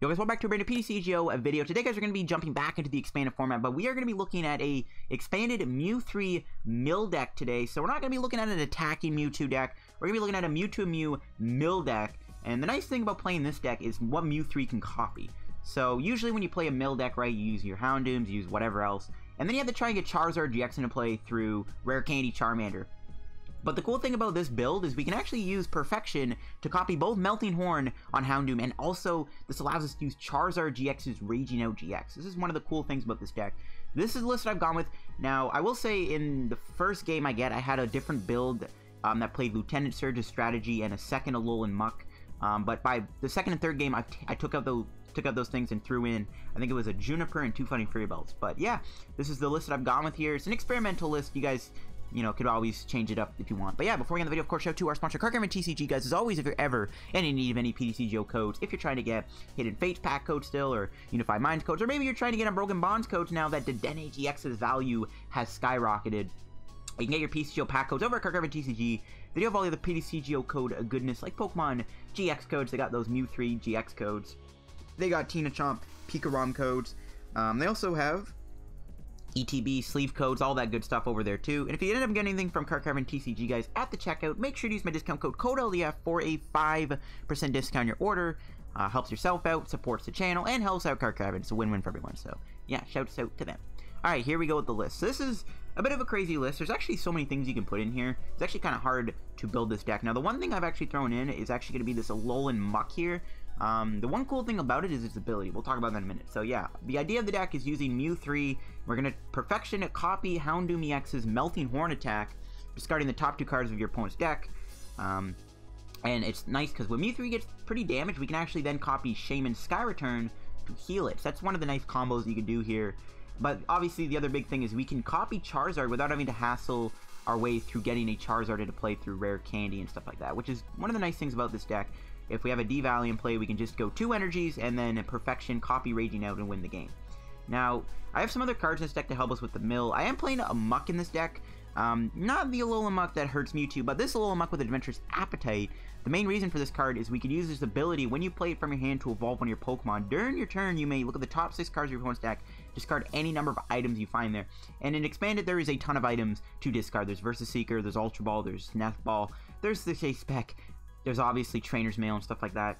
Yo guys, welcome back to a brand new PTCGO video. Today guys, we're going to be jumping back into the expanded format, but we are going to be looking at a expanded Mew 3 mill deck today. So we're not going to be looking at an attacking Mewtwo deck. We're going to be looking at a Mewtwo Mew mill deck. And the nice thing about playing this deck is what Mew 3 can copy. So usually when you play a mill deck, right, you use your Houndooms, you use whatever else. And then you have to try and get Charizard GX into play through Rare Candy Charmander. But the cool thing about this build is we can actually use Perfection to copy both Melting Horn on Houndoom, and also this allows us to use Charizard GX's Raging Out GX. This is one of the cool things about this deck. This is the list I've gone with. Now, I will say in the first game I get, I had a different build um, that played Lieutenant Surge's strategy and a second Alolan Muk. Um, but by the second and third game, I, I took out those took out those things and threw in, I think it was a Juniper and two Fighting Fury Belts. But yeah, this is the list that I've gone with here. It's an experimental list. You guys you know, could always change it up if you want. But yeah, before we end the video, of course, shout out to our sponsor, Card and TCG, guys. As always, if you're ever in need of any PTCGO codes, if you're trying to get Hidden Fates pack codes still, or Unified Minds codes, or maybe you're trying to get Unbroken Bonds codes now that the Dedenne GX's value has skyrocketed, you can get your PTCGO pack codes over at Card TCG. They do have all the other PTCGO code goodness, like Pokemon GX codes. They got those Mew 3 GX codes. They got Tina Chomp Pikarom codes. Um, they also have ETB, sleeve codes, all that good stuff over there too. And if you end up getting anything from Cavern TCG guys at the checkout, make sure to use my discount code CODELDF for a 5% discount on your order. Uh, helps yourself out, supports the channel, and helps out Cavern. It's a win-win for everyone. So yeah, shouts out to them. Alright, here we go with the list. So this is a bit of a crazy list. There's actually so many things you can put in here. It's actually kind of hard to build this deck. Now, the one thing I've actually thrown in is actually going to be this Alolan Muk here. Um, the one cool thing about it is its ability. We'll talk about that in a minute. So yeah, the idea of the deck is using Mew 3. We're going to perfection it, copy Houndoom EX's Melting Horn attack, discarding the top two cards of your opponent's deck. Um, and it's nice because when Mew 3 gets pretty damaged, we can actually then copy Shaymin Sky Return to heal it. So that's one of the nice combos you can do here. But obviously the other big thing is we can copy Charizard without having to hassle our way through getting a Charizard into play through rare candy and stuff like that, which is one of the nice things about this deck. If we have a D-Valley in play, we can just go two energies and then Perfection, copy Raging Out, and win the game. Now, I have some other cards in this deck to help us with the mill. I am playing a Muk in this deck. Um, not the Alola Muk that hurts Mewtwo, but this Alola Muk with Adventurous Appetite. The main reason for this card is we can use this ability when you play it from your hand to evolve one of your Pokemon. During your turn, you may look at the top six cards of your opponent's deck, discard any number of items you find there. And in Expanded, there is a ton of items to discard. There's Versus Seeker, there's Ultra Ball, there's Nest Ball, there's the Chase Spec, there's obviously Trainer's Mail and stuff like that.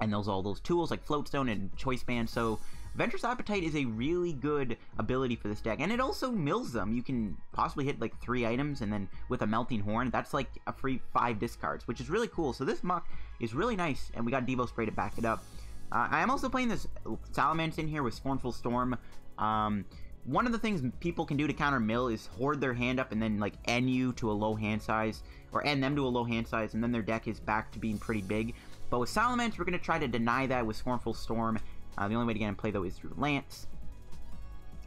And there's all those tools like Floatstone and Choice Band. So Ventress Appetite is a really good ability for this deck. And it also mills them. You can possibly hit like three items and then with a Melting Horn, that's like a free five discards, which is really cool. So this Muk is really nice and we got Devo Spray to back it up. Uh, I am also playing this Salamence in here with Scornful Storm. Um, one of the things people can do to counter mill is hoard their hand up and then like you to a low hand size or end them to a low hand size and then their deck is back to being pretty big. But with Salamence we're going to try to deny that with Scornful Storm. Uh, the only way to get him play though is through Lance.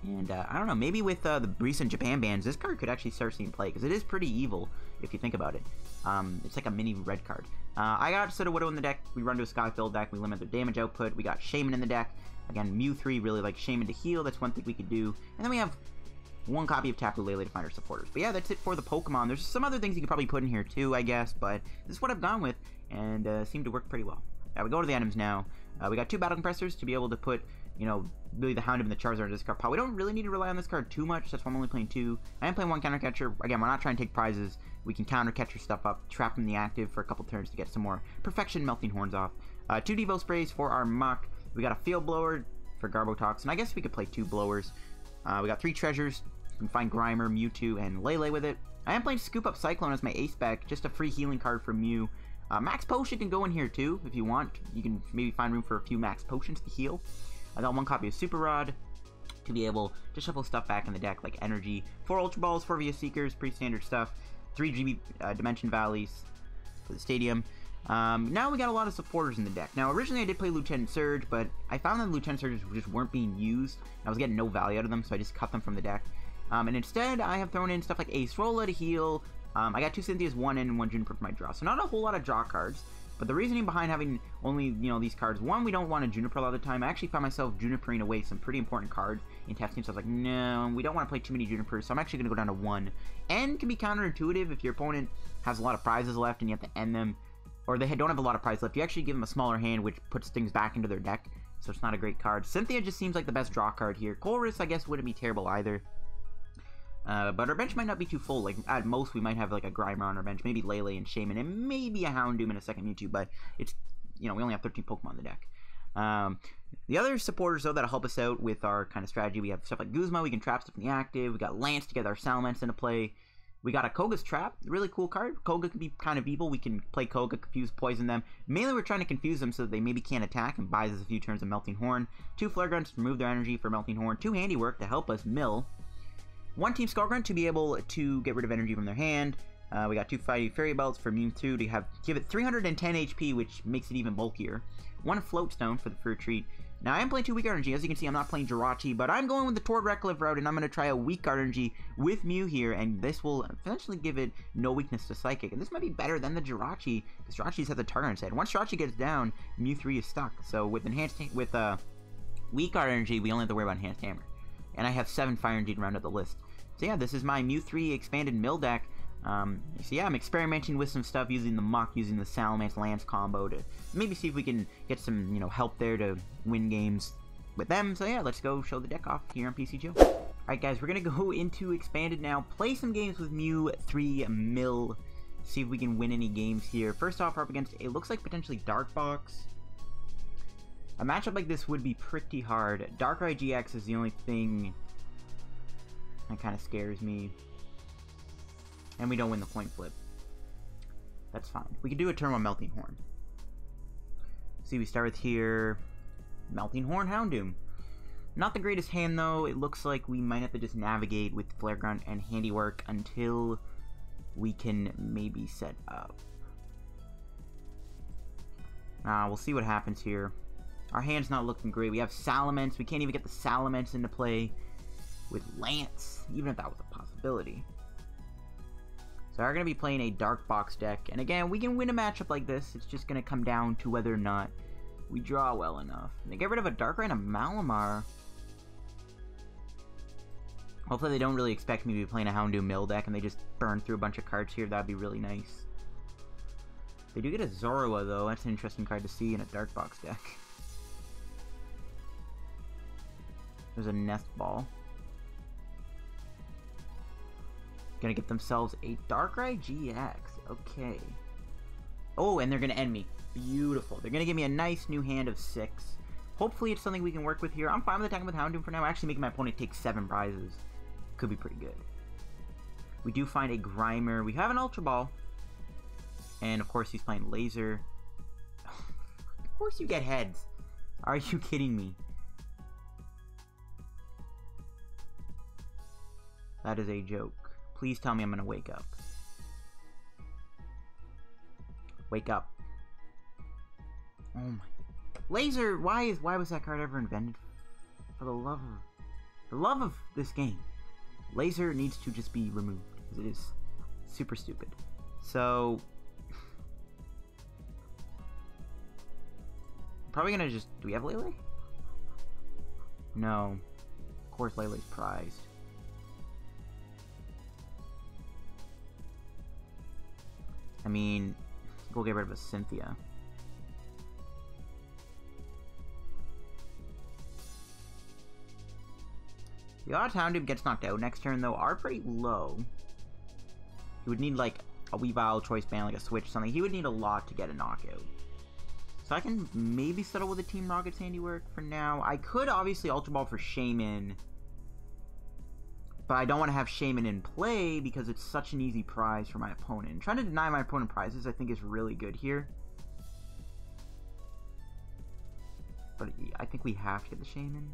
And uh, I don't know maybe with uh, the recent Japan bans this card could actually start seeing play because it is pretty evil if you think about it. Um, it's like a mini red card. Uh, I got Sudowoodo in the deck. We run to a Sky Field deck. We limit their damage output. We got Shaymin in the deck. Again, Mew 3 really like Shaymin to heal. That's one thing we could do. And then we have one copy of Tapu Lele to find our supporters. But yeah, that's it for the Pokemon. There's some other things you could probably put in here too, I guess. But this is what I've gone with, and uh, seemed to work pretty well. Now we go to the items now. Uh, we got two Battle Compressors to be able to put, you know, really the Houndoom and the Charizard in this card. We don't really need to rely on this card too much. That's why I'm only playing two. I am playing one Counter Catcher. Again, we're not trying to take prizes. We can Counter Catcher stuff up, trap in the active for a couple turns to get some more Perfection Melting Horns off. Uh, two Devo Sprays for our Muk. We got a Field Blower for Garbotoxin. I guess we could play two blowers. Uh, we got three treasures. You can find Grimer, Mewtwo, and Lele with it. I am playing Scoop Up Cyclone as my ace spec, just a free healing card for Mew. Uh, max Potion can go in here too, if you want. You can maybe find room for a few Max Potions to heal. I got one copy of Super Rod to be able to shuffle stuff back in the deck, like Energy. Four Ultra Balls, four VS Seekers, pretty standard stuff. Three GB uh, Dimension Valleys for the Stadium. Um, now we got a lot of supporters in the deck. Now, originally I did play Lieutenant Surge, but I found that Lieutenant Surges just weren't being used. I was getting no value out of them, so I just cut them from the deck. Um, and instead, I have thrown in stuff like Ace Acerola to heal. Um, I got two Cynthias, one in and one Juniper for my draw. So not a whole lot of draw cards. But the reasoning behind having only, you know, these cards, one, we don't want a Juniper a lot of the time. I actually found myself Junipering away some pretty important cards in testing, so I was like, no, we don't want to play too many Junipers, so I'm actually going to go down to one. N can be counterintuitive if your opponent has a lot of prizes left and you have to end them or they don't have a lot of prizes left, you actually give them a smaller hand, which puts things back into their deck. so it's not a great card. Cynthia just seems like the best draw card here. Colress, I guess, wouldn't be terrible either. Uh, but our bench might not be too full. Like, at most, we might have, like, a Grimer on our bench. Maybe Lele and Shaymin, and maybe a Houndoom and a second Mewtwo. But it's, you know, we only have 13 Pokemon in the deck. Um, the other supporters, though, that'll help us out with our kind of strategy, we have stuff like Guzma, we can trap stuff in the active. We got Lance to get our Salamence into play. We got a Koga's Trap, really cool card. Koga can be kind of evil. We can play Koga, confuse, poison them. Mainly, we're trying to confuse them so that they maybe can't attack and buys us a few turns of Melting Horn. Two Flare Grunts to remove their energy for Melting Horn. Two Handiwork to help us mill. One Team Skull Grunt to be able to get rid of energy from their hand. Uh, we got two Fighting Fury Belts for Mewtwo to have give it 310 HP, which makes it even bulkier. One Float Stone for the Fur Treat. Now, I am playing two Weak Energy. As you can see, I'm not playing Jirachi, but I'm going with the Tord Reklev route, and I'm going to try a Weak Energy with Mew here, and this will eventually give it no weakness to Psychic. And this might be better than the Jirachi, because Jirachi's has the target on its head. Once Jirachi gets down, Mew 3 is stuck. So with Enhanced, with uh, Weak Energy, we only have to worry about Enhanced Hammer. And I have 7 Fire Energy to round out the list. So yeah, this is my Mew 3 expanded mill deck. Um, so yeah, I'm experimenting with some stuff using the Muk, using the Salamence Lance combo to maybe see if we can get some, you know, help there to win games with them. So yeah, let's go show the deck off here on PTCGO. Alright guys, we're going to go into Expanded now, play some games with Mew 3 Mill, see if we can win any games here. First off, we're up against, it looks like potentially Dark Box. A matchup like this would be pretty hard. Darkrai GX is the only thing that kind of scares me. And we don't win the point flip. That's fine. We can do a turn on Melting Horn. See, we start with here. Melting Horn Houndoom. Not the greatest hand, though. It looks like we might have to just navigate with Flare Grunt and Handiwork until we can maybe set up. Uh, we'll see what happens here. Our hand's not looking great. We have Salamence. We can't even get the Salamence into play with Lance, even if that was a possibility. So we're going to be playing a Dark Box deck. And again, we can win a matchup like this. It's just going to come down to whether or not we draw well enough. And they get rid of a Darkrai and a Malamar. Hopefully they don't really expect me to be playing a Houndoom Mill deck and they just burn through a bunch of cards here. That'd be really nice. They do get a Zorua, though. That's an interesting card to see in a Dark Box deck. There's a Nest Ball. Gonna get themselves a Darkrai GX. Okay. Oh, and they're gonna end me. Beautiful. They're gonna give me a nice new hand of six. Hopefully it's something we can work with here. I'm fine with attacking with Houndoom for now. Actually making my opponent take seven prizes. Could be pretty good. We do find a Grimer. We have an Ultra Ball. And of course he's playing Laser. of course you get heads. Are you kidding me? That is a joke. Please tell me I'm gonna wake up. Wake up. Oh my... Laser! Why is why was that card ever invented? For the love of... The love of this game. Laser needs to just be removed. It is super stupid. So... Probably gonna just... Do we have Lele? No. Of course Lele's prized. I mean, we'll get rid of a Cynthia. The odd Houndoom gets knocked out next turn, though, are pretty low. He would need, like, a Weavile Choice Band, like a Switch something. He would need a lot to get a knockout. So I can maybe settle with a Team Rocket's handiwork for now. I could obviously Ultra Ball for Shaymin but I don't want to have Shaymin in play because it's such an easy prize for my opponent. Trying to deny my opponent prizes I think is really good here. But I think we have to get the Shaymin.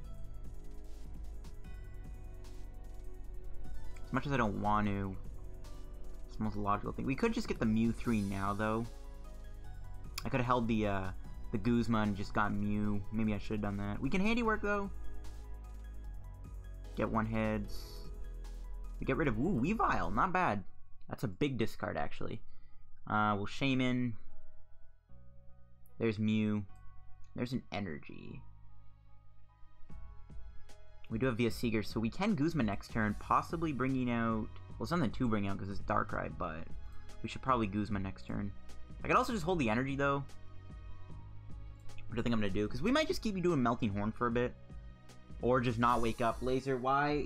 As much as I don't want to, it's the most logical thing. We could just get the Mew 3 now, though. I could have held the, uh, the Guzma and just got Mew. Maybe I should have done that. We can handiwork, though. Get one heads. We get rid of, ooh, Weavile, not bad. That's a big discard, actually. Uh, we'll Shaymin. There's Mew. There's an Energy. We do have VS Seeker, so we can Guzma next turn, possibly bringing out... Well, something to bring out because it's Darkrai, but we should probably Guzma next turn. I could also just hold the Energy, though. What do you think I'm gonna do? Because we might just keep you doing Melting Horn for a bit. Or just not wake up. Laser, why...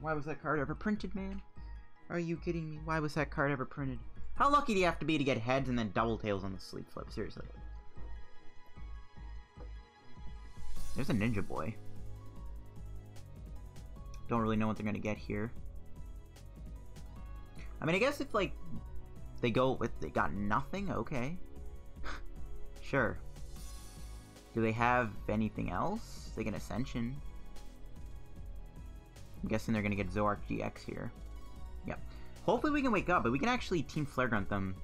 Why was that card ever printed, man? Are you kidding me? Why was that card ever printed? How lucky do you have to be to get heads and then double tails on the sleep flip? Seriously. There's a Ninja Boy. Don't really know what they're gonna get here. I mean, I guess if, like, they go with, they got nothing, okay. sure. Do they have anything else? They get Ascension. I'm guessing they're gonna get Zoroark GX here. Yep. Hopefully we can wake up, but we can actually Team Flare Grunt them.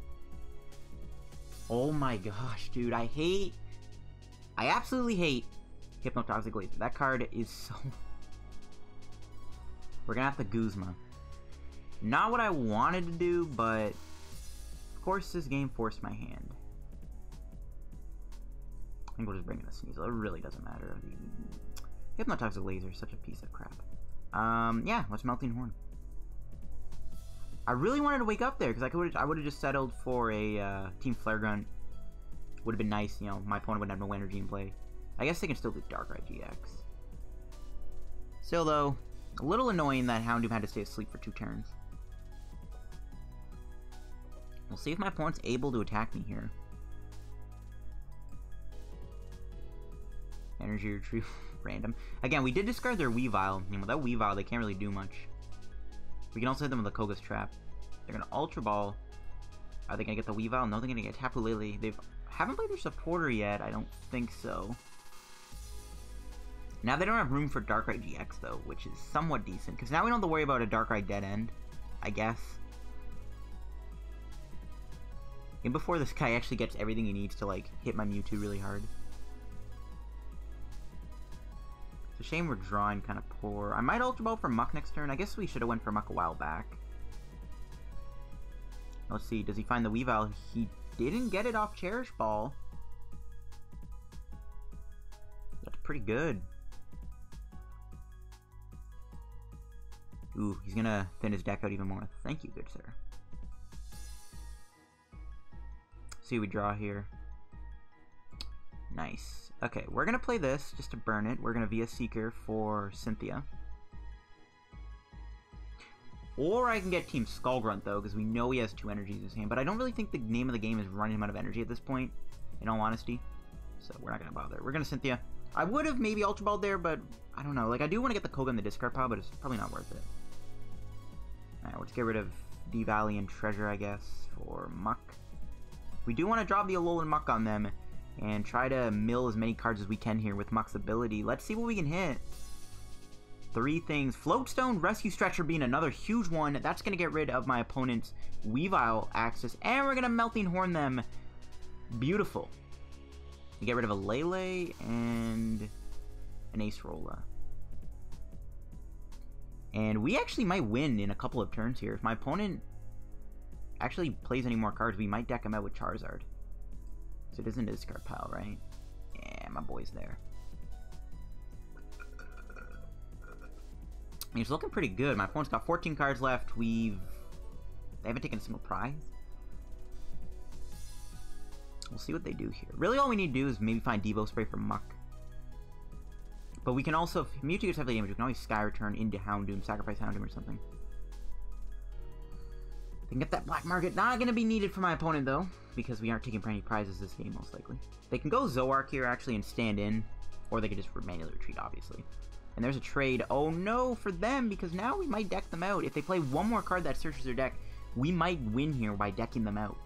Oh my gosh, dude, I hate... I absolutely hate Hypnotoxic Laser. That card is so... We're gonna have to Guzma. Not what I wanted to do, but... Of course this game forced my hand. I think we'll just bring in a Sneasel. It really doesn't matter. Hypnotoxic Laser is such a piece of crap. Um, yeah, let's Melting Horn. I really wanted to wake up there because I could I would have just settled for a uh, Team Flare Grunt. Would have been nice, you know. My opponent would have no energy in play. I guess they can still do Darkrai GX. Still, though, a little annoying that Houndoom had to stay asleep for two turns. We'll see if my opponent's able to attack me here. Energy Retrieval, random. Again, we did discard their Weavile. Mean, without Weavile, they can't really do much. We can also hit them with a Koga's Trap. They're gonna Ultra Ball. Are they gonna get the Weavile? No, they're gonna get Tapu Lele. They haven't played their supporter yet. I don't think so. Now they don't have room for Darkrai GX though, which is somewhat decent. Because now we don't have to worry about a Darkrai dead end, I guess. And before this guy actually gets everything he needs to like hit my Mewtwo really hard. Shame we're drawing kind of poor. I might Ultra Ball for Muk next turn. I guess we should have went for Muk a while back. Let's see, does he find the Weavile? He didn't get it off Cherish Ball. That's pretty good. Ooh, he's gonna thin his deck out even more. Thank you, good sir. See we draw here. Nice. Okay, we're gonna play this just to burn it. We're gonna VS Seeker for Cynthia. Or I can get Team Skull Grunt though, because we know he has two energies in his hand. But I don't really think the name of the game is running him out of energy at this point, in all honesty. So we're not gonna bother. We're gonna Cynthia. I would have maybe Ultra Balled there, but I don't know. Like, I do want to get the Koga in the discard pile, but it's probably not worth it. Alright, let's get rid of D Valley and Treasure, I guess, for Muk. We do want to drop the Alolan Muk on them and try to mill as many cards as we can here with Muk's ability. Let's see what we can hit. Three things. Floatstone, Rescue Stretcher being another huge one. That's going to get rid of my opponent's Weavile axis, And we're going to Melting Horn them. Beautiful. We get rid of a Lele and an Acerola. And we actually might win in a couple of turns here. If my opponent actually plays any more cards, we might deck him out with Charizard. So it isn't a discard pile, right? Yeah, my boy's there. He's looking pretty good. My opponent's got 14 cards left. We've... They haven't taken a single prize. We'll see what they do here. Really all we need to do is maybe find Devo Spray for Muk. But we can also, Mewtwo gets heavily damage, we can always Sky Return into Houndoom, sacrifice Houndoom or something. Can get that Black Market. Not going to be needed for my opponent, though, because we aren't taking any prizes this game, most likely. They can go Zoroark here, actually, and stand in, or they could just manually retreat, obviously. And there's a trade. Oh, no, for them, because now we might deck them out. If they play one more card that searches their deck, we might win here by decking them out.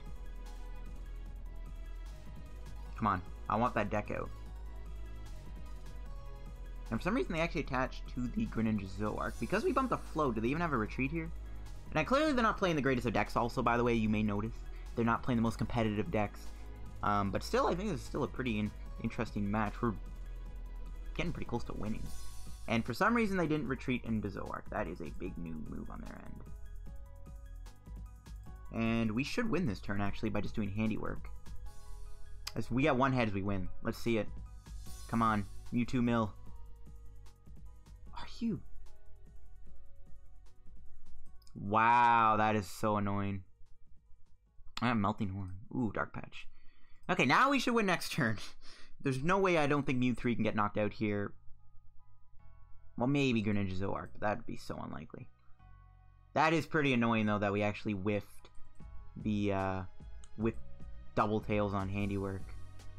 Come on. I want that deck out. And for some reason, they actually attached to the Greninja Zoroark. Because we bumped the flow, do they even have a retreat here? And clearly they're not playing the greatest of decks also, by the way, you may notice. They're not playing the most competitive decks. Um, but still, I think this is still a pretty in interesting match. We're getting pretty close to winning. And for some reason, they didn't retreat into Zoroark. That is a big new move on their end. And we should win this turn, actually, by just doing handiwork. As we got one head as we win. Let's see it. Come on. Mewtwo Mill. Are you. Wow, that is so annoying. I have Melting Horn. Ooh, Dark Patch. Okay, now we should win next turn. There's no way I don't think Mew 3 can get knocked out here. Well, maybe Greninja Zoroark, but that'd be so unlikely. That is pretty annoying, though, that we actually whiffed the, uh, with double tails on Handiwork.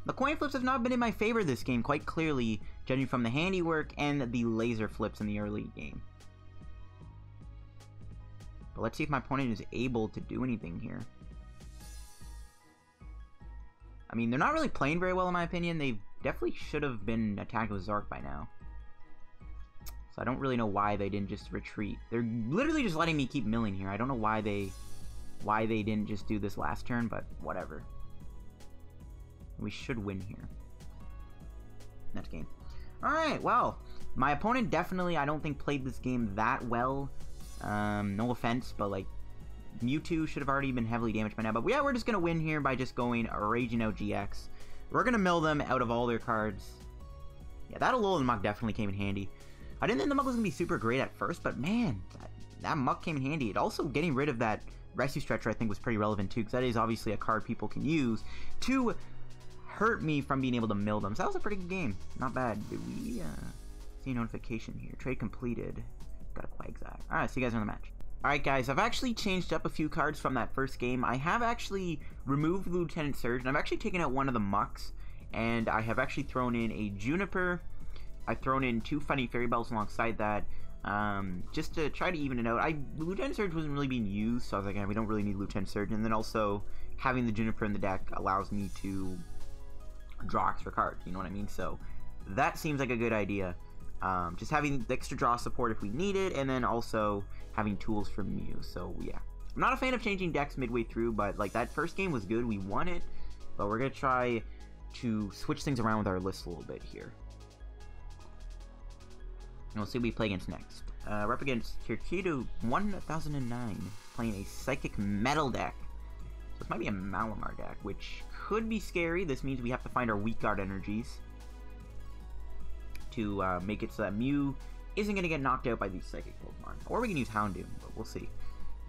The coin flips have not been in my favor this game, quite clearly, judging from the Handiwork and the laser flips in the early game. But let's see if my opponent is able to do anything here. I mean, they're not really playing very well in my opinion. They definitely should have been attacked with Zark by now. So I don't really know why they didn't just retreat. They're literally just letting me keep milling here. I don't know why they why they didn't just do this last turn, but whatever. We should win here. Next game. Alright, well, my opponent definitely, I don't think, played this game that well. Um, no offense, but, like, Mewtwo should have already been heavily damaged by now. But yeah, we're just to win here by just going Raging out GX. We're to mill them out of all their cards. Yeah, that Alolan Muk definitely came in handy. I didn't think the Muk was to be super great at first, but man, that, that Muk came in handy. It also getting rid of that Rescue Stretcher I think was pretty relevant too, because that is obviously a card people can use to hurt me from being able to mill them. So that was a pretty good game. Not bad. Did we uh, see a notification here? Trade completed. Quagsire. Alright, see you guys in the match. Alright guys, I've actually changed up a few cards from that first game. I have actually removed Lieutenant Surge, and I've actually taken out one of the Muks, and I have actually thrown in a Juniper. I've thrown in two Funny Fairy Bells alongside that, um, just to try to even it out. I Lieutenant Surge wasn't really being used, so I was like, yeah, we don't really need Lieutenant Surge, and then also having the Juniper in the deck allows me to draw extra cards, you know what I mean? So that seems like a good idea. Um, just having the extra draw support if we need it, and then also having tools from Mew. So yeah, I'm not a fan of changing decks midway through, but like that first game was good. We won it, but we're gonna try to switch things around with our list a little bit here. And we'll see what we play against next. Uh, we're up against Kirkido 1009, playing a Psychic Metal deck. So this might be a Malamar deck, which could be scary. This means we have to find our weak guard energies to uh, make it so that Mew isn't going to get knocked out by these Psychic Pokemon. Or we can use Houndoom, but we'll see.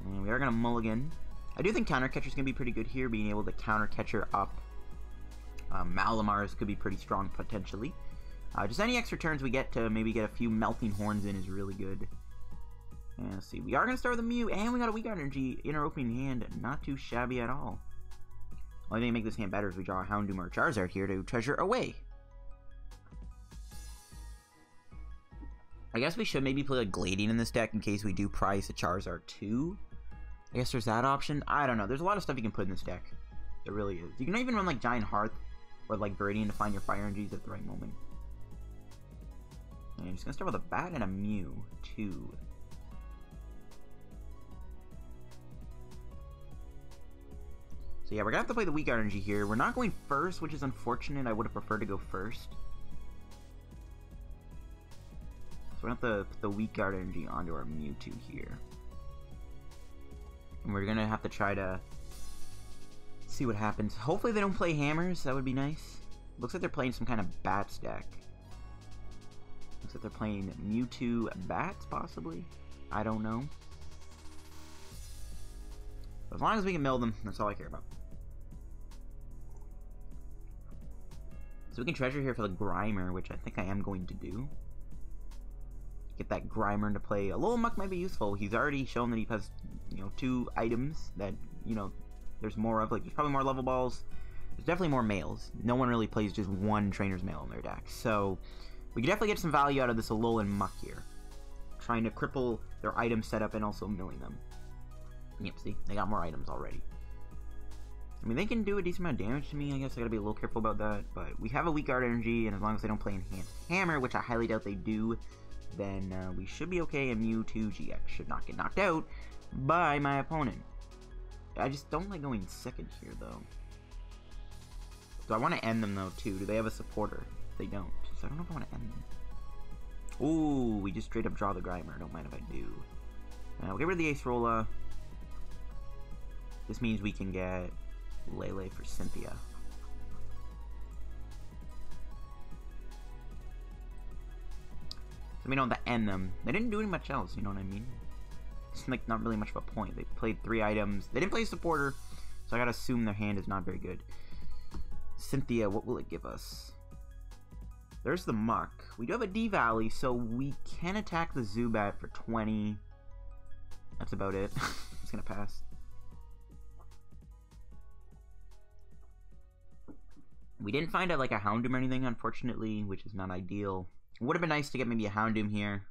And we are going to Mulligan. I do think Counter Catcher is going to be pretty good here, being able to Counter Catcher up. Um, Malamars could be pretty strong potentially. Uh, just any extra turns we get to maybe get a few Melting Horns in is really good. And let's see, we are going to start with a Mew, and we got a Weak Energy in our opening hand. Not too shabby at all. Only thing to make this hand better is we draw a Houndoom or Charizard here to treasure away. I guess we should maybe play like Gladion in this deck in case we do price a Charizard 2. I guess there's that option. I don't know. There's a lot of stuff you can put in this deck. There really is. You can even run like Giant Hearth or like Viridian to find your fire energies at the right moment. And I'm just gonna start with a bat and a Mew too. So yeah, we're gonna have to play the weak energy here. We're not going first, which is unfortunate. I would have preferred to go first. We're gonna have to put the weak guard energy onto our Mewtwo here. And we're gonna have to try to see what happens. Hopefully they don't play hammers, that would be nice. Looks like they're playing some kind of bats deck. Looks like they're playing Mewtwo bats, possibly? I don't know. As long as we can mill them, that's all I care about. So we can treasure here for the Grimer, which I think I am going to do get that Grimer into play. Alolan might be useful. He's already shown that he has, you know, two items that, you know, there's more of. Like, there's probably more level balls. There's definitely more mails. No one really plays just one trainer's mail in their deck. So, we could definitely get some value out of this Alolan Muk here. Trying to cripple their item setup and also milling them. Yep, see? They got more items already. I mean, they can do a decent amount of damage to me. I guess I gotta be a little careful about that. But we have a weak guard energy, and as long as they don't play Enhanced Hammer, which I highly doubt they do, then uh, we should be okay and Mewtwo GX should not get knocked out by my opponent. I just don't like going second here, though. Do I want to end them, though, too? Do they have a supporter? They don't. So I don't know if I want to end them. Ooh, we just straight up draw the Grimer. Don't mind if I do. Uh, we'll get rid of the Acerola. This means we can get Lele for Cynthia. We know to end them. They didn't do any much else, you know what I mean? It's like not really much of a point. They played three items. They didn't play supporter, so I gotta assume their hand is not very good. Cynthia, what will it give us? There's the Muk. We do have a D-Valley, so we can attack the Zubat for 20. That's about it. it's gonna pass. We didn't find out like a Houndoom or anything, unfortunately, which is not ideal. Would have been nice to get maybe a Houndoom here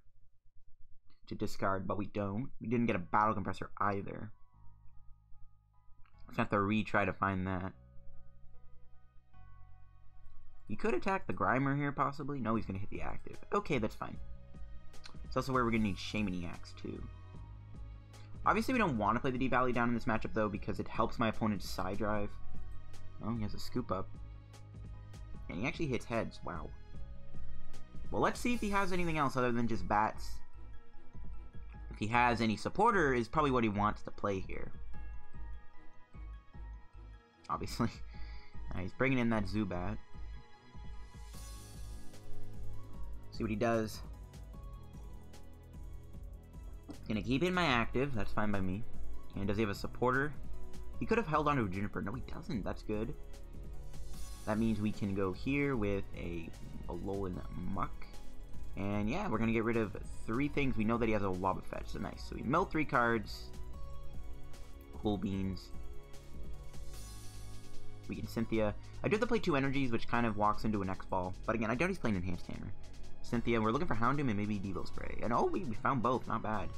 to discard, but we don't. We didn't get a Battle Compressor either. Let's have to retry to find that. He could attack the Grimer here, possibly. No, he's going to hit the active. Okay, that's fine. It's also where we're going to need Shaymin EX, too. Obviously, we don't want to play the D-Valley down in this matchup, though, because it helps my opponent's side drive. Oh, he has a scoop up. And he actually hits heads. Wow. Well, let's see if he has anything else other than just bats. If he has any supporter, is probably what he wants to play here. Obviously. Right, he's bringing in that Zubat. See what he does. Gonna keep in my active. That's fine by me. And does he have a supporter? He could have held on to a Juniper. No, he doesn't. That's good. That means we can go here with a Alolan Muk. And yeah, we're going to get rid of three things. We know that he has a Wobbuffet, so nice. So we mill three cards. Cool Beans. We can Cynthia. I do have to play two energies, which kind of walks into an X-Ball. But again, I doubt he's playing Enhanced Hammer. Cynthia, we're looking for Houndoom and maybe Devo Spray. And oh, we, we found both, not bad.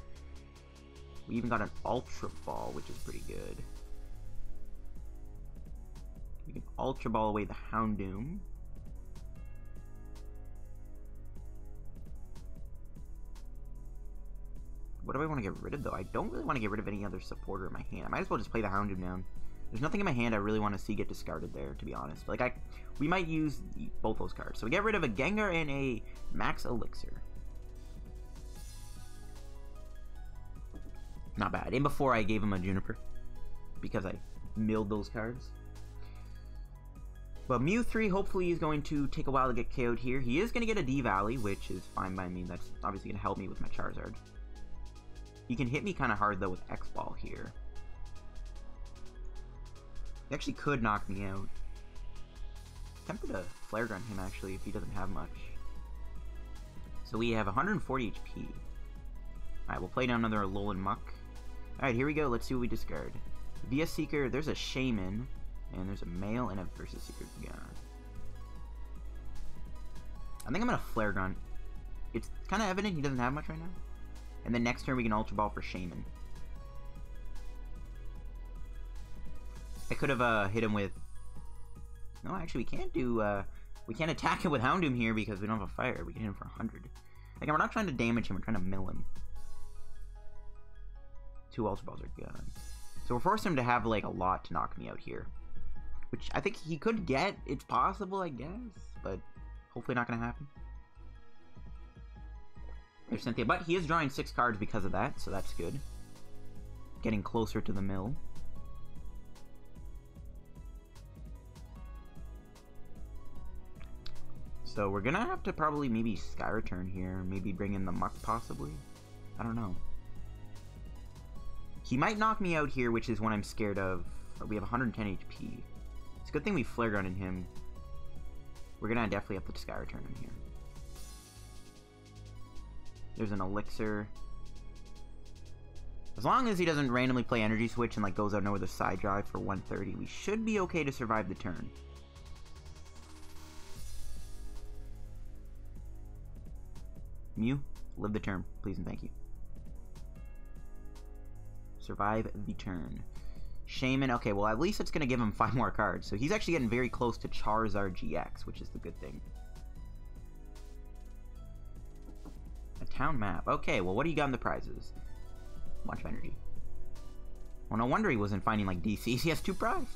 We even got an Ultra Ball, which is pretty good. We can Ultra Ball away the Houndoom. What do I want to get rid of, though? I don't really want to get rid of any other supporter in my hand. I might as well just play the Houndoom down. There's nothing in my hand I really want to see get discarded there, to be honest. Like, I, we might use both those cards. So we get rid of a Gengar and a Max Elixir. Not bad. And before I gave him a Juniper. Because I milled those cards. But Mew 3 hopefully is going to take a while to get KO'd here. He is going to get a D-Valley, which is fine by me. That's obviously going to help me with my Charizard. He can hit me kind of hard, though, with X-Ball here. He actually could knock me out. Tempted to Flare Gun him, actually, if he doesn't have much. So we have 140 HP. Alright, we'll play down another Alolan Muk. Alright, here we go. Let's see what we discard. VS Seeker, there's a Shaymin. And there's a mail and a versus secret gun. I think I'm gonna flare gun. It's kind of evident he doesn't have much right now. And then next turn we can Ultra Ball for Shaymin. I could have uh, hit him with... No, actually we can't do... Uh, we can't attack him with Houndoom here because we don't have a fire. We can hit him for 100. Again, we're not trying to damage him. We're trying to mill him. Two Ultra Balls are good. So we're forcing him to have, like, a lot to knock me out here. Which I think he could get. It's possible, I guess. But hopefully not going to happen. There's Cynthia. But he is drawing six cards because of that, so that's good. Getting closer to the mill. So we're to have to probably maybe Sky Return here. Maybe bring in the Muk, possibly. I don't know. He might knock me out here, which is what I'm scared of. We have 110 HP. A good thing we flare gun in him. We're gonna definitely have to Sky Return him here. There's an Elixir. As long as he doesn't randomly play Energy Switch and like goes out nowhere with a side drive for 130, we should be okay to survive the turn. Mew, live the turn, please and thank you. Survive the turn. Shaymin, okay, well at least it's going to give him five more cards. So he's actually getting very close to Charizard GX, which is the good thing. A town map. Okay, well what do you got in the prizes? A bunch of energy. Well, no wonder he wasn't finding like DCs. He has two prized.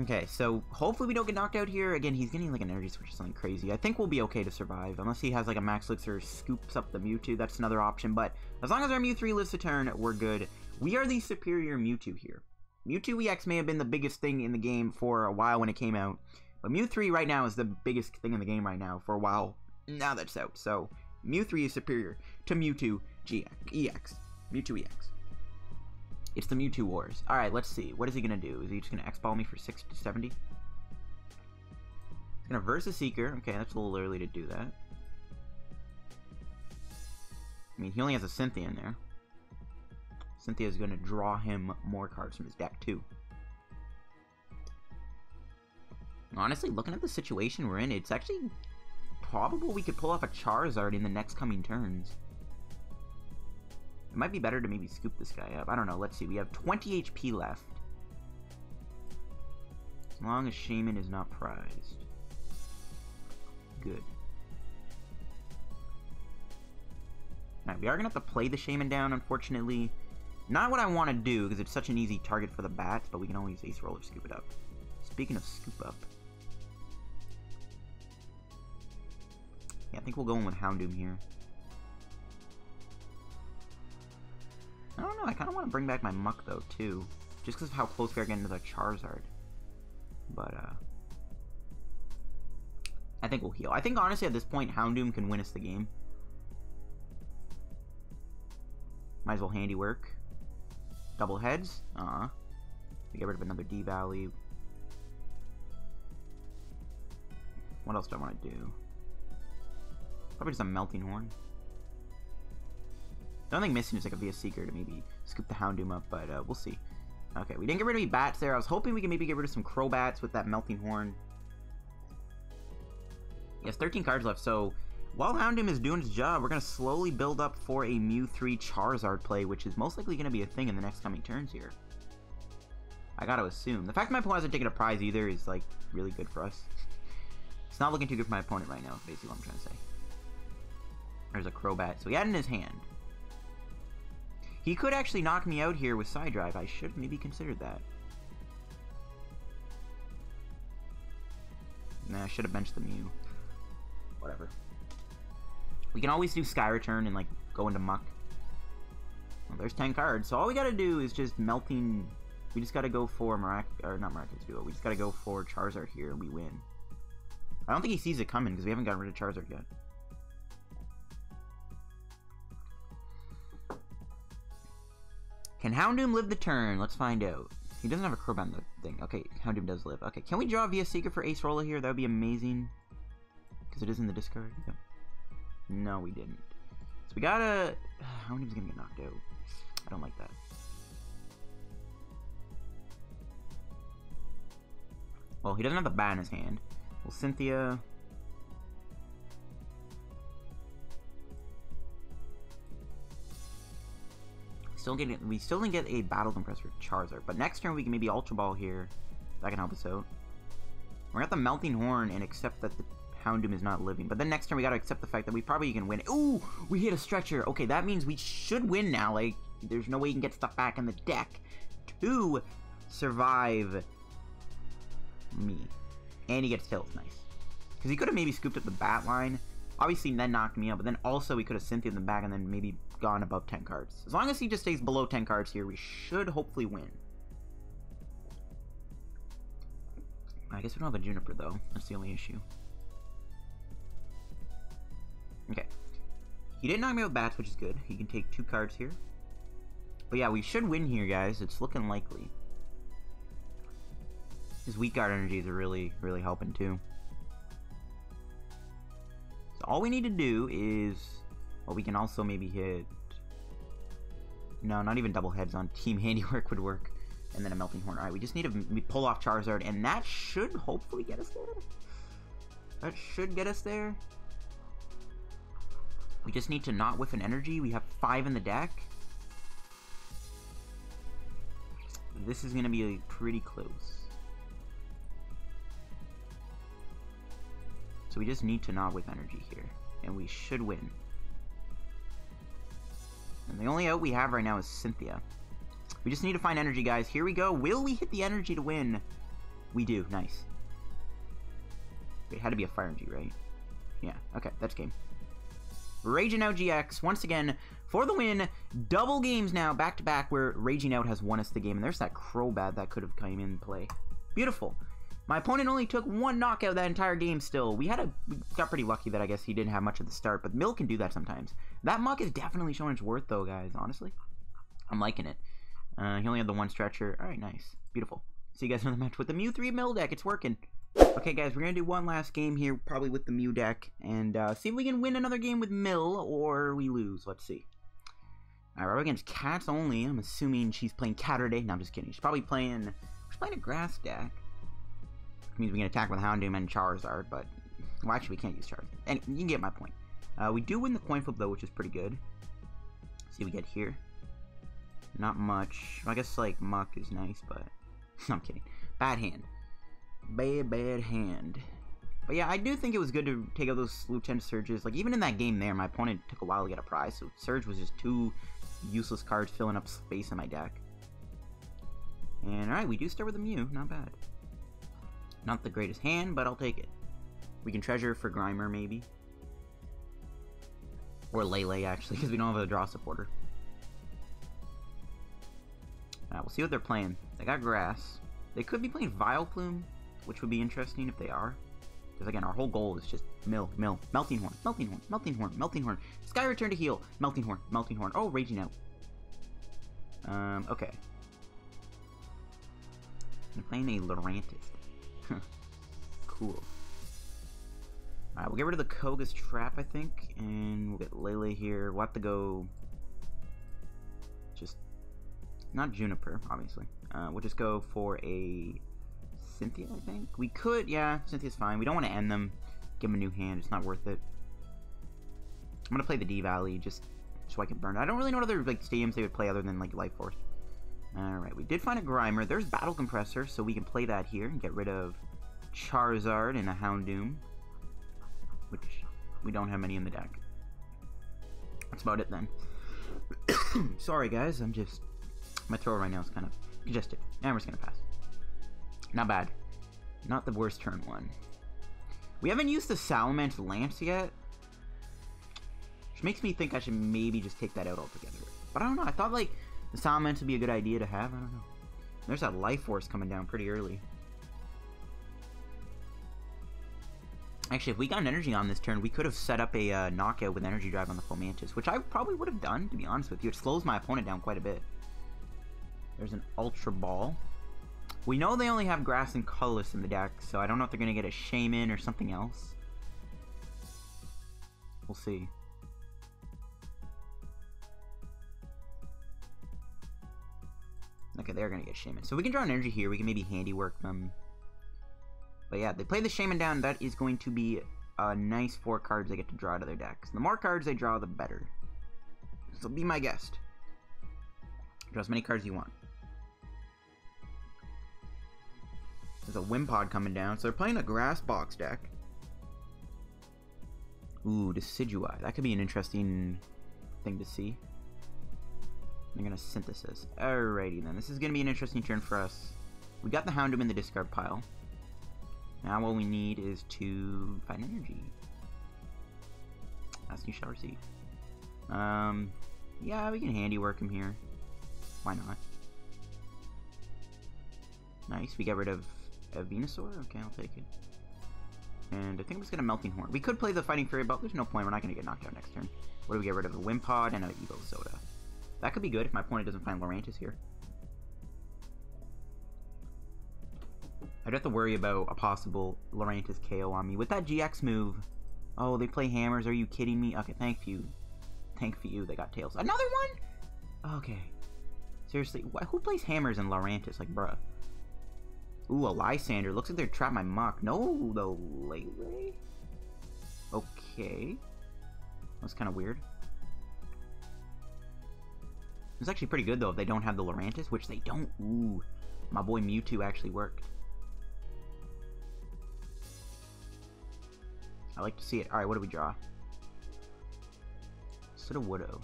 Okay, so hopefully we don't get knocked out here. Again, he's getting like an energy switch or something crazy. I think we'll be okay to survive. Unless he has like a Max Elixir scoops up the Mewtwo. That's another option. But as long as our Mew3 lives a turn, we're good. We are the superior Mewtwo here. Mewtwo EX may have been the biggest thing in the game for a while when it came out. But Mew 3 right now is the biggest thing in the game right now for a while. Now that's out. So Mew 3 is superior to Mewtwo GX, EX. Mewtwo EX. It's the Mewtwo Wars. Alright, let's see. What is he going to do? Is he just going to X-Ball me for 6 to 70? He's Gonna verse a Seeker. Okay, that's a little early to do that. I mean, he only has a Cynthia in there. Cynthia is going to draw him more cards from his deck, too. Honestly, looking at the situation we're in, it's actually probable we could pull off a Charizard in the next coming turns. It might be better to maybe scoop this guy up. I don't know. Let's see. We have 20 HP left. As long as Shaymin is not prized. Good. Alright, we are going to have to play the Shaymin down, unfortunately. Not what I want to do, because it's such an easy target for the bats, but we can always Acerola scoop it up. Speaking of scoop up. Yeah, I think we'll go in with Houndoom here. I don't know, I kind of want to bring back my Muk, though, too. Just because of how close we are getting to the Charizard. But, uh... I think we'll heal. I think, honestly, at this point, Houndoom can win us the game. Might as well handiwork. Double heads. Uh -huh. We get rid of another D Valley. What else do I want to do? Probably just a melting horn. The only thing missing is like a VS Seeker to maybe scoop the Houndoom up, but uh, we'll see. Okay, we didn't get rid of any bats there. I was hoping we could maybe get rid of some Crobats with that melting horn. Has 13 cards left, so while Houndoom is doing its job, we're going to slowly build up for a Mew 3 Charizard play, which is most likely going to be a thing in the next coming turns here. I got to assume. The fact that my opponent hasn't taken a prize either is, like, really good for us. it's not looking too good for my opponent right now, basically what I'm trying to say. There's a Crobat. So he had in his hand. He could actually knock me out here with Side Drive. I should maybe consider that. Nah, I should have benched the Mew. Whatever. We can always do Sky Return and, like, go into Muk. Well, there's 10 cards. So all we gotta do is just melting... We just gotta go for Mirac... Or not Miraculous Duo. We just gotta go for Charizard here and we win. I don't think he sees it coming because we haven't gotten rid of Charizard yet. Can Houndoom live the turn? Let's find out. He doesn't have a Crobat in the thing. Okay, Houndoom does live. Okay, can we draw VS Seeker for Acerola here? That would be amazing. Because it is in the discard. No, we didn't. So we gotta... Houndoom's gonna get knocked out. I don't like that. Well, he doesn't have the bat in his hand. Well, Cynthia... Still getting, we still didn't get a Battle Compressor Charizard, but next turn we can maybe Ultra Ball here. That can help us out. We're at the Melting Horn and accept that the Houndoom is not living. But then next turn we gotta accept the fact that we probably can win. Ooh, we hit a Stretcher. Okay, that means we should win now. Like, there's no way you can get stuff back in the deck to survive me. And he gets killed. Nice. Because he could have maybe scooped up the bat line. Obviously, then knocked me out. But then also, we could have Cynthia in the back and then maybe gone above 10 cards. As long as he just stays below 10 cards here, we should hopefully win. I guess we don't have a Juniper, though. That's the only issue. Okay. He didn't knock me out bats, which is good. He can take two cards here. But yeah, we should win here, guys. It's looking likely. His weak guard energies are really, really helping, too. So all we need to do is... Well, we can also maybe hit... No, not even double heads on Team Handiwork would work. And then a Melting Horn. Alright, we just need to pull off Charizard, and that should hopefully get us there. That should get us there. We just need to not whiff an energy. We have five in the deck. This is going to be pretty close. So we just need to not whiff energy here. And we should win. And the only out we have right now is Cynthia. We just need to find energy, guys. Here we go. Will we hit the energy to win? We do. Nice. It had to be a fire energy, right? Yeah. Okay, that's game. Raging Out GX, once again, for the win. Double games now, back-to-back, where Raging Out has won us the game. And there's that Crobat that could have come in play. Beautiful. My opponent only took one knockout that entire game still. We had a we got pretty lucky that I guess he didn't have much at the start, but Mill can do that sometimes. That Muk is definitely showing its worth though, guys, honestly. I'm liking it. Uh, he only had the one stretcher. Alright, nice. Beautiful. See you guys in the match with the Mew 3 Mill deck. It's working. Okay, guys, we're gonna do one last game here, probably with the Mew deck, and uh, see if we can win another game with Mill, or we lose. Let's see. Alright, we're against Cats only. I'm assuming she's playing Catterday. No, I'm just kidding. She's probably playing... She's playing a Grass deck. Which means we can attack with Houndoom and Charizard, but... Well, actually, we can't use Charizard. And you can get my point. Uh, we do win the coin flip, though, which is pretty good. Let's see what we get here. Not much. I guess, like, Muk is nice, but... I'm kidding. Bad hand. Bad, bad hand. But yeah, I do think it was good to take out those Lieutenant Surges. Like, even in that game there, my opponent took a while to get a prize, so Surge was just two useless cards filling up space in my deck. And alright, we do start with a Mew, not bad. Not the greatest hand, but I'll take it. We can treasure for Grimer, maybe. Or Lele, actually, because we don't have a draw supporter. Alright, we'll see what they're playing. They got Grass. They could be playing Vileplume, which would be interesting if they are. Because again, our whole goal is just mill, mill, melting horn, melting horn, melting horn, melting horn. Sky return to heal, melting horn, melting horn. Oh, raging out. Um, okay. I'm playing a Lurantis. cool. Alright, we'll get rid of the Koga's trap, I think, and we'll get Lele here. We'll have to go. Just. Not Juniper, obviously. Uh, we'll just go for a Cynthia, I think. We could, yeah, Cynthia's fine. We don't want to end them. Give them a new hand. It's not worth it. I'm gonna play the D Valley just so I can burn it. I don't really know what other like stadiums they would play other than like Life Force. Alright, we did find a Grimer. There's Battle Compressor, so we can play that here and get rid of Charizard and a Houndoom. Which we don't have many in the deck. That's about it then. Sorry guys, I'm just my throat right now is kind of congested. And we're just gonna pass. Not bad. Not the worst turn one. We haven't used the Salamence Lance yet. Which makes me think I should maybe just take that out altogether. But I don't know. I thought, like, the Salamence would be a good idea to have. I don't know. There's that Life Force coming down pretty early. Actually, if we got an energy on this turn, we could have set up a uh, knockout with energy drive on the Fomantis, which I probably would have done, to be honest with you. It slows my opponent down quite a bit. There's an Ultra Ball. We know they only have grass and colorless in the deck, so I don't know if they're going to get a Shaymin or something else. We'll see. Okay, they're going to get Shaymin. So we can draw an energy here. We can maybe handiwork them. But yeah, they play the Shaymin down. That is going to be a nice four cards they get to draw out of their decks. The more cards they draw, the better. So be my guest. Draw as many cards you want. There's a Wimpod coming down. So they're playing a Grass Box deck. Ooh, Decidueye. That could be an interesting thing to see. I'm gonna synthesis. Alrighty then. This is gonna be an interesting turn for us. We got the Houndoom in the discard pile. Now all we need is to find energy. Ask you shall receive. Um, yeah, we can handiwork him here. Why not? Nice, we get rid of a Venusaur? Okay, I'll take it. And I think I'm just going to Melting Horn. We could play the Fighting Fury, but there's no point. We're not going to get knocked out next turn. What do we get rid of? A Wimpod and a Evosoda. That could be good if my opponent doesn't find Lurantis here. I'd have to worry about a possible Lurantis KO on me. With that GX move... Oh, they play hammers. Are you kidding me? Okay, thank you. Thank you. They got tails. Another one? Okay. Seriously, who plays hammers in Lurantis? Like, bruh. Ooh, a Lysander. Looks like they're trapped my Muk. No, the Lele? Okay. That's kind of weird. It's actually pretty good, though, if they don't have the Lurantis, which they don't. Ooh, my boy Mewtwo actually worked. I like to see it. Alright, what do we draw? Sudowoodo.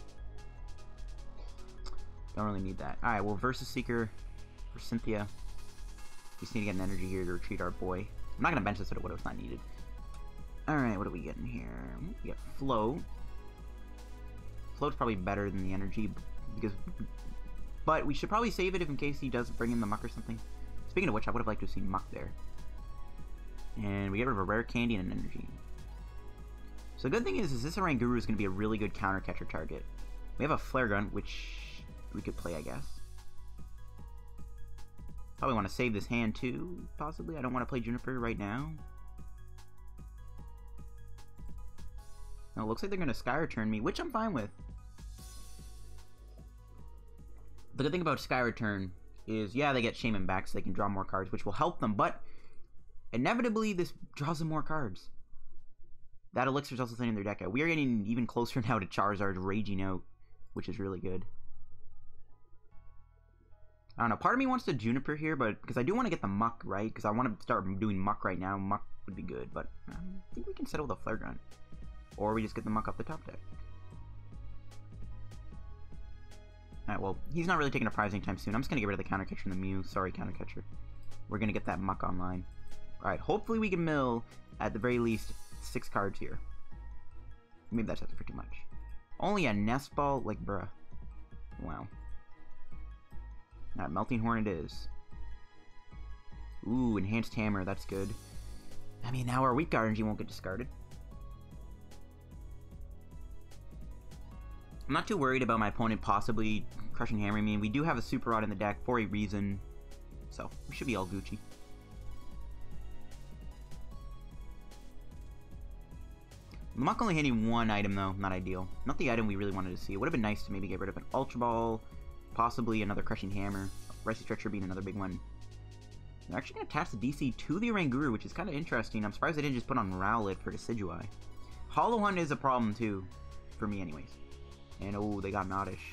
Don't really need that. Alright, well, Versus Seeker for Cynthia. We just need to get an energy here to retreat our boy. I'm not going to bench this Sudowoodo, it's not needed. Alright, what are we getting here? We get Float. Float's probably better than the energy, because... But we should probably save it if in case he does bring in the Muk or something. Speaking of which, I would have liked to have seen Muk there. And we get rid of a Rare Candy and an Energy. So the good thing is, is this Oranguru is going to be a really good counter catcher target. We have a Flare Gun, which we could play, I guess. Probably want to save this hand too, possibly. I don't want to play Juniper right now. No, it looks like they're going to Sky Return me, which I'm fine with. The good thing about Sky Return is, yeah, they get Shaymin back so they can draw more cards, which will help them, but inevitably this draws them more cards. That Elixir is also thinning their deck out. We are getting even closer now to Charizard raging out, which is really good. I don't know. Part of me wants to Juniper here, but because I do want to get the Muk, right? Because I want to start doing Muk right now. Muk would be good, but uh, I think we can settle the Flare Gun. Or we just get the Muk off the top deck. Alright, well, he's not really taking a prize anytime soon. I'm just going to get rid of the Counter Catcher and the Mew. Sorry, Counter Catcher. We're going to get that Muk online. Alright, hopefully we can mill, at the very least, six cards here. Maybe that's for too much. Only a Nest Ball? Like, bruh. Wow. Alright, Melting Horn it is. Ooh, Enhanced Hammer, that's good. I mean, now our Weak RNG won't get discarded. I'm not too worried about my opponent possibly crushing hammering me. We do have a Super Rod in the deck for a reason, so we should be all Gucci. Muk only hitting one item, though. Not ideal. Not the item we really wanted to see. It would have been nice to maybe get rid of an Ultra Ball, possibly another Crushing Hammer, Rescue Stretcher being another big one. They're actually going to attach the DC to the Oranguru, which is kind of interesting. I'm surprised they didn't just put on Rowlet for Decidueye. Hollow Hunt is a problem, too. For me, anyways. And, oh, they got Oddish.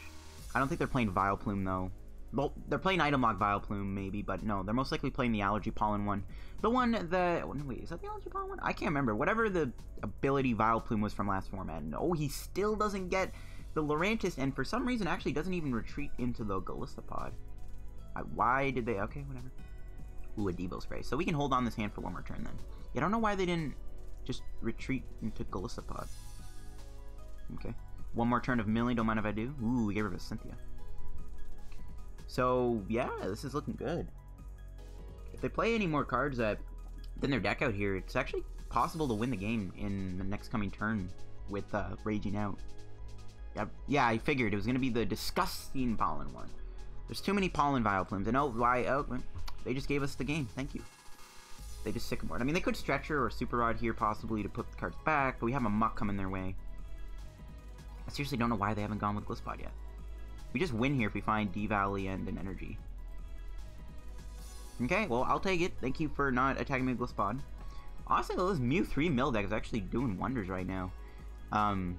I don't think they're playing Vileplume, though. Well, they're playing Item Lock Vileplume, maybe, but no, they're most likely playing the Allergy Pollen one. The one that... Oh, wait, is that the Allergy Pollen one? I can't remember. Whatever the ability Vileplume was from last format. And, oh, he still doesn't get the Lurantis, and for some reason actually doesn't even retreat into the Golisopod. I, why did they... Okay, whatever. Ooh, a Devo Spray. So we can hold on this hand for one more turn, then. Yeah, I don't know why they didn't just retreat into Golisopod. Okay. One more turn of Millie, don't mind if I do. Ooh, we gave her a Cynthia. So, yeah, this is looking good. If they play any more cards that than their deck out here, it's actually possible to win the game in the next coming turn with uh, Raging Out. Yeah, yeah, I figured it was to be the disgusting Pollen one. There's too many Pollen Vileplumes, and oh, why, oh, they just gave us the game, thank you. They just Sycamore. I mean, they could Stretcher or Super Rod here possibly to put the cards back, but we have a Muk coming their way. I seriously don't know why they haven't gone with Golisopod yet. We just win here if we find D-Valley and an Energy. Okay, well, I'll take it. Thank you for not attacking me with Golisopod. Honestly, this Mew 3 mill deck is actually doing wonders right now. Um,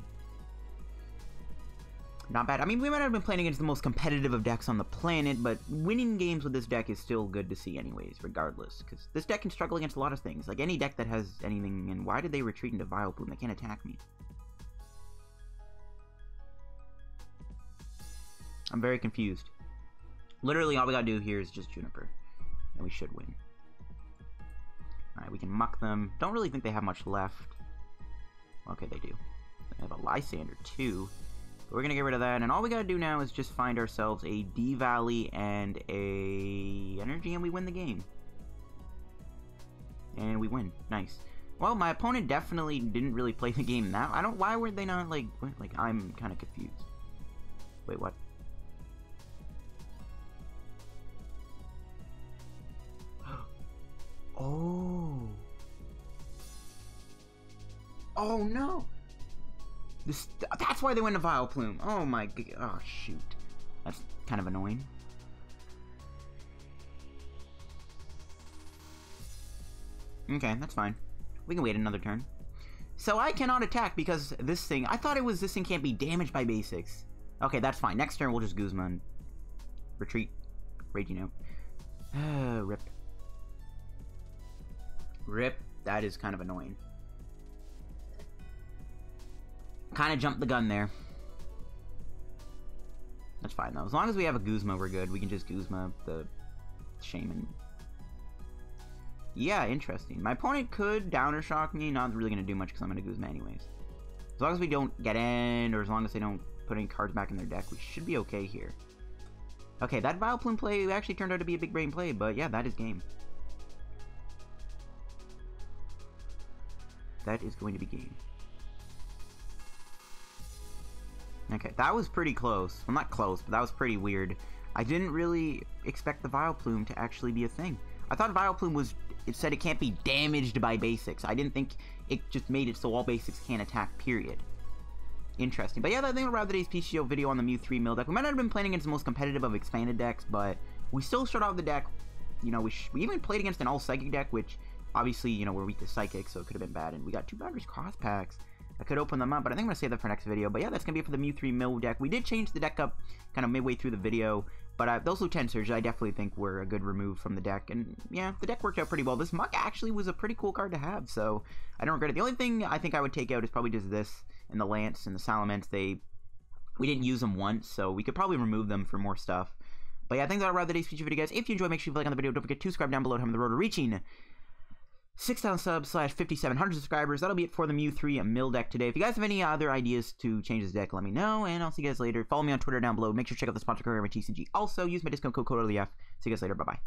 not bad. I mean, we might have been playing against the most competitive of decks on the planet, but winning games with this deck is still good to see anyways, regardless. Because this deck can struggle against a lot of things. Like, any deck that has anything, and why did they retreat into Vileplume? They can't attack me. I'm very confused. Literally, all we gotta do here is just Juniper. And we should win. Alright, we can muck them. Don't really think they have much left. Okay, they do. They have a Lysander, too. But we're gonna get rid of that, and all we gotta do now is just find ourselves a D-Valley and a Energy, and we win the game. And we win. Nice. Well, my opponent definitely didn't really play the game that. I don't. Why were they not like? Like I'm kind of confused. Wait, what? Oh. Oh no. This that's why they went to Vileplume. Oh my oh shoot. That's kind of annoying. Okay, that's fine. We can wait another turn. So I cannot attack because this thing... I thought it was this thing can't be damaged by basics. Okay, that's fine. Next turn, we'll just Guzma retreat. Raging out. Uh, rip. Rip. That is kind of annoying. Kind of jumped the gun there. That's fine, though. As long as we have a Guzma, we're good. We can just Guzma the Shaymin. Yeah, interesting. My opponent could Downer Shock me. Not really going to do much because I'm going to Guzma anyways. As long as we don't get in, or as long as they don't put any cards back in their deck, we should be okay here. Okay, that Vileplume play actually turned out to be a big brain play, but yeah, that is game. That is going to be game. Okay, that was pretty close. Well, not close, but that was pretty weird. I didn't really expect the Vileplume to actually be a thing. I thought Vileplume was, it said it can't be damaged by basics. I didn't think it just made it so all basics can't attack, period. Interesting. But yeah, I think around today's PCO video on the Mew 3 mill deck. We might not have been playing against the most competitive of expanded decks, but we still start off the deck. You know, we, we even played against an all-psychic deck, which obviously, you know, we're weak to psychic, so it could have been bad. And we got two Boundaries Crossed packs. I could open them up, but I think I'm going to save that for next video. But yeah, that's going to be it for the Mew 3 mill deck. We did change the deck up kind of midway through the video. But uh, those Lieutenant Surges, I definitely think were a good remove from the deck. And yeah, the deck worked out pretty well. This Muk actually was a pretty cool card to have, so I don't regret it. The only thing I think I would take out is probably just this and the Lance and the Salamence. They we didn't use them once, so we could probably remove them for more stuff. But yeah, I think that'll wrap today's feature video, guys. If you enjoyed, make sure you like on the video. Don't forget to subscribe down below help the road to reaching 6,000 subs slash 5,700 subscribers. That'll be it for the Mew 3 mill deck today. If you guys have any other ideas to change this deck, let me know, and I'll see you guys later. Follow me on Twitter down below. Make sure to check out the sponsor program at TCG. Also, use my discount code, code LDF. See you guys later. Bye-bye.